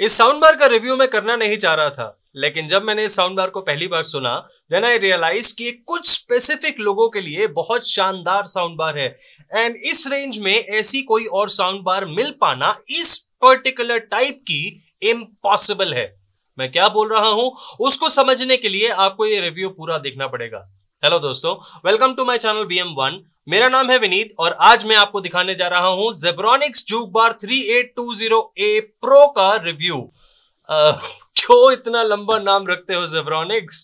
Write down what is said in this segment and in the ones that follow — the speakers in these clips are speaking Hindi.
इस साउंड बार का रिव्यू मैं करना नहीं चाह रहा था, लेकिन जब मैंने इस साउंड बार को पहली बार सुना देन आई रियलाइज़ कि कुछ स्पेसिफिक लोगों के लिए बहुत शानदार साउंड बार है। एंड इस रेंज में ऐसी कोई और साउंड बार मिल पाना इस पर्टिकुलर टाइप की इम्पॉसिबल है। मैं क्या बोल रहा हूँ? उसको समझने के लिए आपको ये रिव्यू पूरा देखना पड़ेगा। हेलो दोस्तों. Welcome to my channel V M one मेरा नाम है विनीत और आज मैं आपको दिखाने जा रहा हूँ Zebronics juke bar three eight two zero A pro का रिव्यू क्यों इतना लंबा नाम रखते हो जेब्रॉनिक्स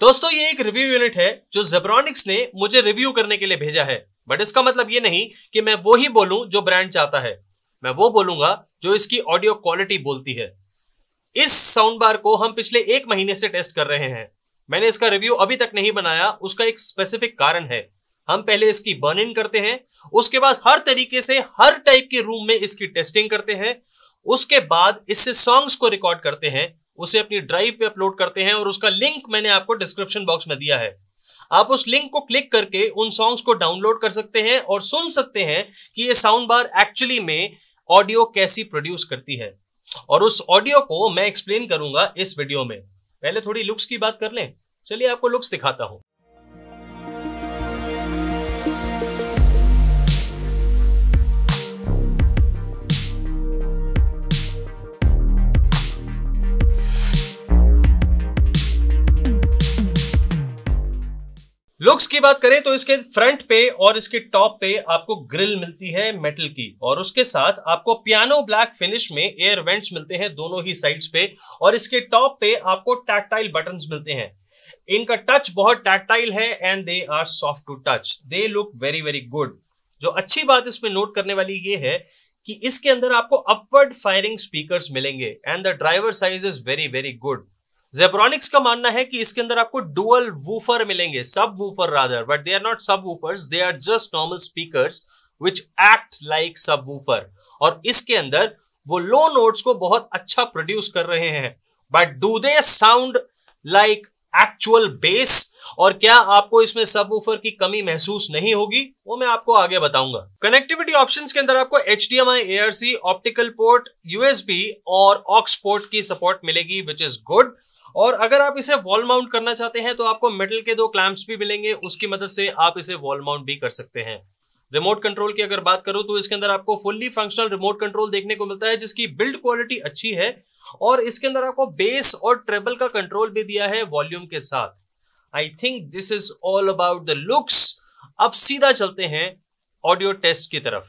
दोस्तों, ये एक रिव्यू यूनिट है जो जेब्रॉनिक्स ने मुझे रिव्यू करने के लिए भेजा है. बट इसका मतलब ये नहीं कि मैं वो ही बोलूँ जो ब्रांड चाहता है. मैं वो बोलूँगा जो इसकी ऑडियो क्वालिटी बोलती है। इस साउंड बार को हम पिछले एक महीने से टेस्ट कर रहे हैं। मैंने इसका रिव्यू अभी तक नहीं बनाया, उसका एक स्पेसिफिक कारण है। हम पहले इसकी बर्न इन करते हैं, उसके बाद हर तरीके से हर टाइप के रूम में इसकी टेस्टिंग करते हैं, उसके बाद इससे सॉन्ग्स को रिकॉर्ड करते हैं, उसे अपनी ड्राइव पे अपलोड करते हैं और उसका लिंक मैंने आपको डिस्क्रिप्शन बॉक्स में दिया है। आप उस लिंक को क्लिक करके उन सॉन्ग्स को डाउनलोड कर सकते हैं और सुन सकते हैं कि ये साउंड बार एक्चुअली में ऑडियो कैसी प्रोड्यूस करती है। और उस ऑडियो को मैं एक्सप्लेन करूँगा इस वीडियो में। पहले थोड़ी लुक्स की बात कर लें। चलिए आपको लुक्स दिखाता हूँ। लुक्स की बात करें तो इसके फ्रंट पे और इसके टॉप पे आपको ग्रिल मिलती है मेटल की। और उसके साथ आपको पियानो ब्लैक फिनिश में एयर वेंट्स मिलते हैं दोनों ही साइड्स पे। और इसके टॉप पे आपको टैक्टाइल बटन्स मिलते हैं। इनका टच बहुत टैक्टाइल है and they are soft to touch they look very very good जो अच्छी बात इसमें नोट करने वाली ये है कि इसके अंदर आपको अपवर्ड फायरिंग स्पीकर्स मिलेंगे and the driver size is very very good Zebronics का मानना है कि इसके अंदर आपको डुअल वूफर मिलेंगे subwoofer rather but they are not subwoofers they are just normal speakers which act like subwoofer और इसके अंदर वो लो नोट्स को बहुत अच्छा प्रोड्यूस कर रहे हैं but do they sound like actual bass और क्या आपको इसमें सब वूफर की कमी महसूस नहीं होगी? वो मैं आपको आगे बताऊँगा। कनेक्टिविटी ऑप्शंस के अंदर आपको H D M I A R C optical port USB और ऑक्स पोर्ट की सपोर्ट मिलेगी विच इज़ गुड और अगर आप इसे वॉल माउंट करना चाहते हैं तो आपको मेटल के दो क्लैंप्स भी मिलेंगे, उसकी मदद से आप इसे वॉल माउंट भी कर सकते हैं। रिमोट कंट्रोल की अगर बात करूँ तो इसके अंदर आपको फुल्ली फंक्शनल रिमोट कंट्रोल देखने को मिलता है, जिसकी बिल्ड क्वालिटी अच्छी है, और इसके अंदर आपको बेस और ट्रेबल का कंट्रोल भी दिया है वॉल्यूम के साथ। I think this is all about the looks अब सीधा चलते हैं ऑडियो टेस्ट की तरफ़।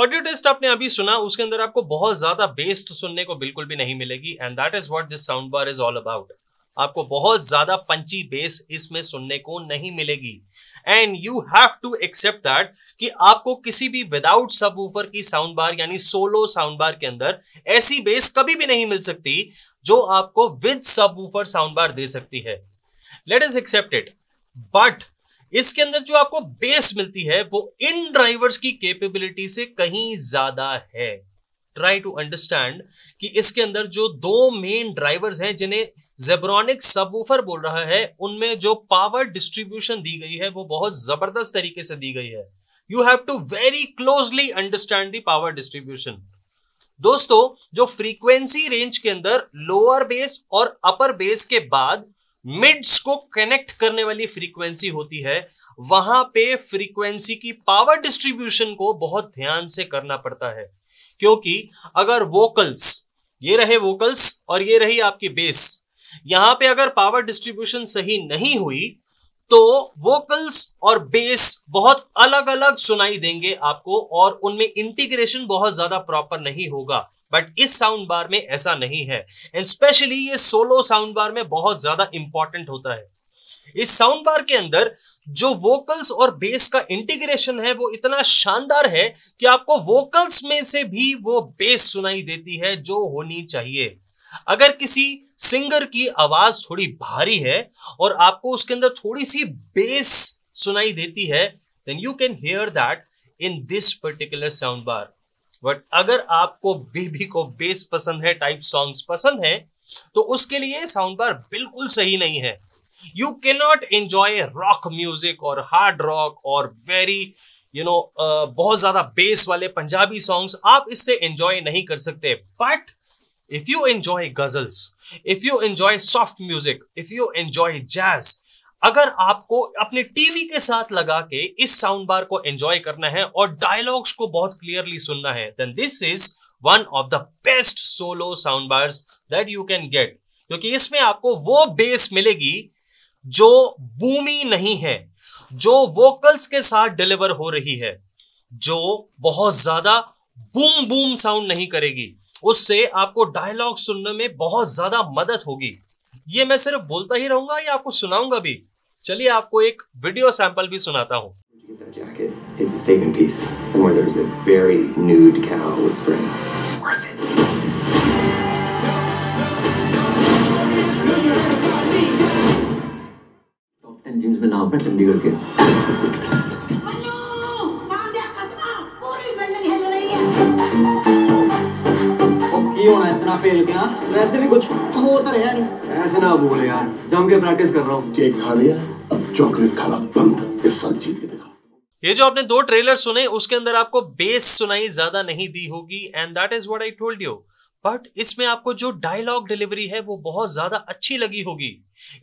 ऑडियो टेस्ट आपने अभी सुना, उसके अंदर आपको बहुत ज़्यादा बेस तो सुनने को बिल्कुल भी नहीं मिलेगी and that is what this sound bar is all about आपको बहुत ज़्यादा पंची बेस इसमें सुनने को नहीं मिलेगी। And you have to accept that कि आपको किसी भी विदाउट सब वूफर की साउंड बार यानी सोलो साउंड बार के अंदर ऐसी बेस कभी भी नहीं मिल सकती, जो आपको विद सब वूफर साउंड बार दे सकती है। Let's accept it but इसके अंदर जो आपको बेस मिलती है, वो इन ड्राइवर्स की कैपेबिलिटी से कहीं ज़्यादा है। ट्राई टू अंडरस्टैंड कि इसके अंदर जो दो मेन ड्राइवर्स हैं, जिन्हें जेब्रॉनिक सबवूफर बोल रहा है, उनमें जो पावर डिस्ट्रीब्यूशन दी गई है, वो बहुत ज़बरदस्त तरीके से दी गई है। You have to very closely understand the power distribution दोस्तों, जो फ्रीक्वेंसी रेंज के अंदर लोअर बेस और अपर बेस के बाद मिड्स को कनेक्ट करने वाली फ्रीक्वेंसी होती है, वहाँ पे फ्रीक्वेंसी की पावर डिस्ट्रीब्यूशन को बहुत ध्यान से करना पड़ता है। क्योंकि अगर वोकल्स ये रहे वोकल्स और ये रही आपकी बेस यहाँ पे अगर पावर डिस्ट्रीब्यूशन सही नहीं हुई तो वोकल्स और बेस बहुत अलग अलग सुनाई देंगे आपको और उनमें इंटीग्रेशन बहुत ज़्यादा प्रॉपर नहीं होगा। बट इस साउंड बार में ऐसा नहीं है। एंड स्पेशली ये सोलो साउंड बार में बहुत ज़्यादा इंपॉर्टेंट होता है। इस साउंड बार के अंदर जो वोकल्स और बेस का इंटीग्रेशन है, वो इतना शानदार है कि आपको वोकल्स में से भी वो बेस सुनाई देती है जो होनी चाहिए। अगर किसी सिंगर की आवाज़ थोड़ी भारी है और आपको उसके अंदर थोड़ी सी बेस सुनाई देती है then you can hear that in this particular sound bar but अगर आपको बेबी को बेस पसंद है टाइप सॉन्ग्स पसंद है तो उसके लिए साउंड बार बिल्कुल सही नहीं है। You can not enjoy rock music और हार्ड रॉक और वेरी यू नो बहुत ज़्यादा बेस वाले पंजाबी सॉन्ग्स आप इससे एंजॉय नहीं कर सकते। But if you enjoy ghazals if you enjoy soft music if you enjoy jazz अगर आपको अपने टीवी के साथ लगा के इस साउंड बार को एंजॉय करना है और डायलॉग्स को बहुत क्लियरली सुनना है then this is one of the best solo sound bars that you can get क्योंकि इसमें आपको वो बेस मिलेगी जो बूमी नहीं है, जो वोकल्स के साथ डिलीवर हो रही है, जो बहुत ज़्यादा बूम बूम साउंड नहीं करेगी। उससे आपको डायलॉग सुनने में बहुत ज़्यादा मदद होगी। ये मैं सिर्फ़ बोलता ही रहूँगा, या आपको सुनाऊँगा भी। चलिए आपको एक वीडियो सैंपल भी सुनाता हूँ। It's. एंजिम्स में नाम है चंडीगढ़ के। की फेल के वैसे भी कुछ हो तो रहा नहीं ऐसे ना बोले यार। जम के प्रैक्टिस कर रहा हूँ। केक खा लिया। अब चॉकलेट खाना बंद। इस साल जीत के देखा। ये जो आपने दो ट्रेलर सुने उसके अंदर आपको बेस सुनाई ज़्यादा नहीं दी होगी and that is what I told you but इसमें आपको जो डायलॉग डिलीवरी है वो बहुत ज़्यादा अच्छी लगी होगी।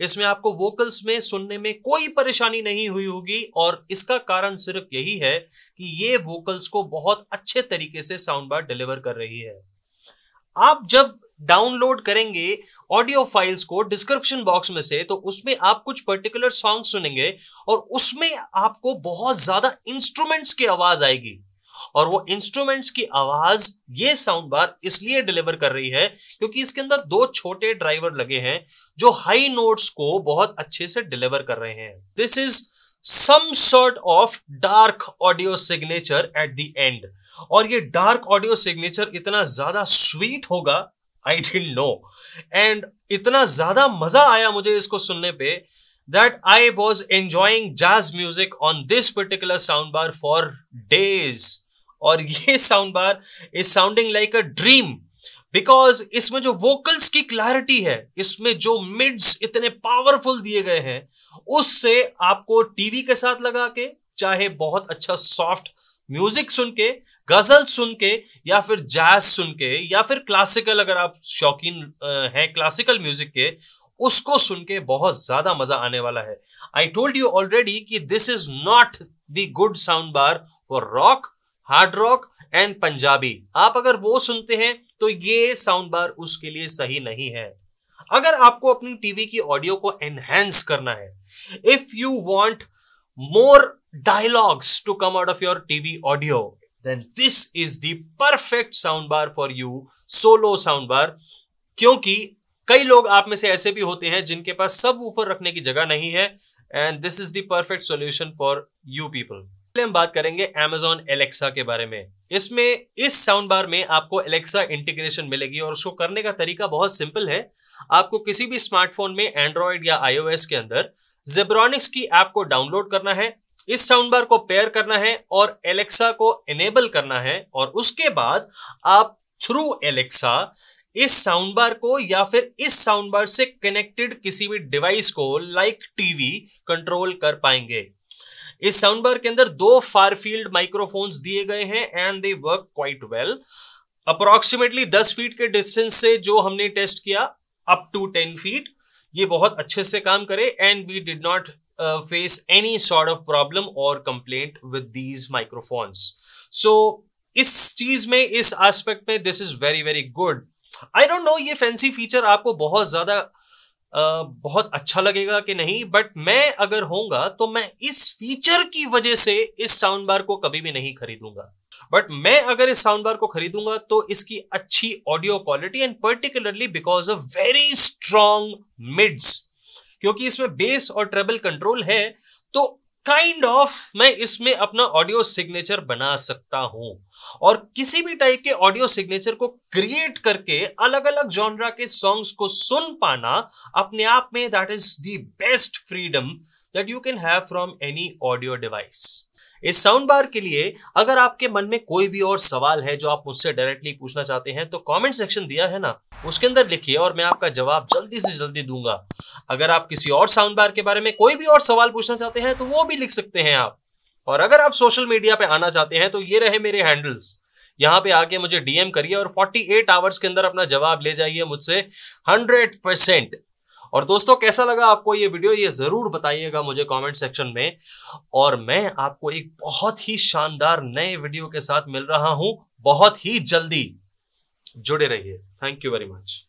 इसमें आपको वोकल्स में सुनने में कोई परेशानी नहीं हुई होगी और इसका कारण सिर्फ़ यही है कि ये वोकल्स को बहुत अच्छे तरीके से साउंड बार डिलीवर कर रही है। आप जब डाउनलोड करेंगे ऑडियो फाइल्स को डिस्क्रिप्शन बॉक्स में से तो उसमें आप कुछ पर्टिकुलर सॉन्ग सुनेंगे और उसमें आपको बहुत ज़्यादा इंस्ट्रूमेंट्स की आवाज़ आएगी। और वो इंस्ट्रूमेंट्स की आवाज़ ये साउंड बार इसलिए डिलीवर कर रही है क्योंकि इसके अंदर दो छोटे ड्राइवर लगे हैं जो हाई नोट्स को बहुत अच्छे से डिलीवर कर रहे हैं। This is some sort of dark audio signature at the end और ये डार्क ऑडियो सिग्नेचर इतना ज़्यादा स्वीट होगा आई डेंट नो एंड इतना ज़्यादा मज़ा आया मुझे इसको सुनने पे that I was enjoying jazz music on this particular sound bar for days और ये sound bar is sounding like a dream because इसमें जो वोकल्स की क्लैरिटी है, इसमें जो मिड्स इतने पावरफुल दिए गए हैं, उससे आपको टीवी के साथ लगा के, चाहे बहुत अच्छा सॉफ्ट म्यूज़िक सुन के गज़ल सुन के या फिर जैज सुन के या फिर क्लासिकल अगर आप शौकीन हैं क्लासिकल म्यूज़िक के, उसको सुन के बहुत ज़्यादा मज़ा आने वाला है। आई टोल्ड यू ऑलरेडी कि this is not the good sound bar for rock hard rock and Punjabi आप अगर वो सुनते हैं तो ये साउंड बार उसके लिए सही नहीं है। अगर आपको अपनी टीवी की ऑडियो को एनहेंस करना है if you want more dialogues to come out of your TV your TV audio, then this is the perfect soundbar for you, solo soundbar. क्योंकि कई लोग आप में से ऐसे भी होते हैं जिनके पास सब ऊपर रखने की जगह नहीं है and this is the perfect solution for you people हम बात करेंगे Amazon Alexa के बारे में इसमें इस साउंड बार में आपको Alexa इंटीग्रेशन मिलेगी और उसको करने का तरीका बहुत सिंपल है आपको किसी भी स्मार्टफ़ोन में एंड्रॉइड या आईओएस के अंदर जेब्रॉनिक्स की ऐप को डाउनलोड करना है इस साउंड बार को पेयर करना है और एलेक्सा को एनेबल करना है और उसके बाद आप थ्रू एलेक्सा इस साउंड बार को या फिर इस साउंड बार से कनेक्टेड किसी भी डिवाइस को लाइक टीवी कंट्रोल कर पाएँगे। इस साउंड बार के अंदर दो फार फ़ील्ड माइक्रोफोन्स दिए गए हैं and they work quite well approximately 10 feet के डिस्टेंस से जो हमने टेस्ट किया अप टू 10 फीट ये बहुत अच्छे से काम करे and we did not uh, face any sort of problem or complaint with these microphones. So इस चीज़ में इस एस्पेक्ट में this is very very good I don't know ये फैंसी फीचर आपको बहुत ज़्यादा Uh, बहुत अच्छा लगेगा कि नहीं बट मैं अगर होऊँगा तो मैं इस फीचर की वजह से इस साउंड बार को कभी भी नहीं खरीदूँगा। बट मैं अगर इस साउंड बार को खरीदूँगा तो इसकी अच्छी audio quality and particularly because of very strong mids क्योंकि इसमें बेस और ट्रेबल कंट्रोल है तो काइंड kind ऑफ़ of, मैं इसमें अपना ऑडियो सिग्नेचर बना सकता हूँ। और किसी भी टाइप के ऑडियो सिग्नेचर को क्रिएट करके अलग अलग जॉनरा के सॉन्ग्स को सुन पाना अपने आप में that is the best freedom that you can have from any audio device इस साउंड बार के लिए अगर आपके मन में कोई भी और सवाल है जो आप मुझसे डायरेक्टली पूछना चाहते हैं तो कमेंट सेक्शन दिया है ना? उसके अंदर लिखिए और मैं आपका जवाब जल्दी से जल्दी दूँगा। अगर आप किसी और साउंड बार के बारे में कोई भी और सवाल पूछना चाहते हैं तो वो भी लिख सकते हैं आप। और अगर आप सोशल मीडिया पे आना चाहते हैं तो ये रहे मेरे हैंडल्स यहाँ पे आके मुझे डीएम करिए और 48 आवर्स के अंदर अपना जवाब ले जाइए मुझसे। 100 परसेंट और दोस्तों, कैसा लगा आपको ये वीडियो? ये ज़रूर बताइएगा मुझे कमेंट सेक्शन में। और मैं आपको एक बहुत ही शानदार नए वीडियो के साथ मिल रहा हूँ। बहुत ही जल्दी जुड़े रहिए। Thank you very much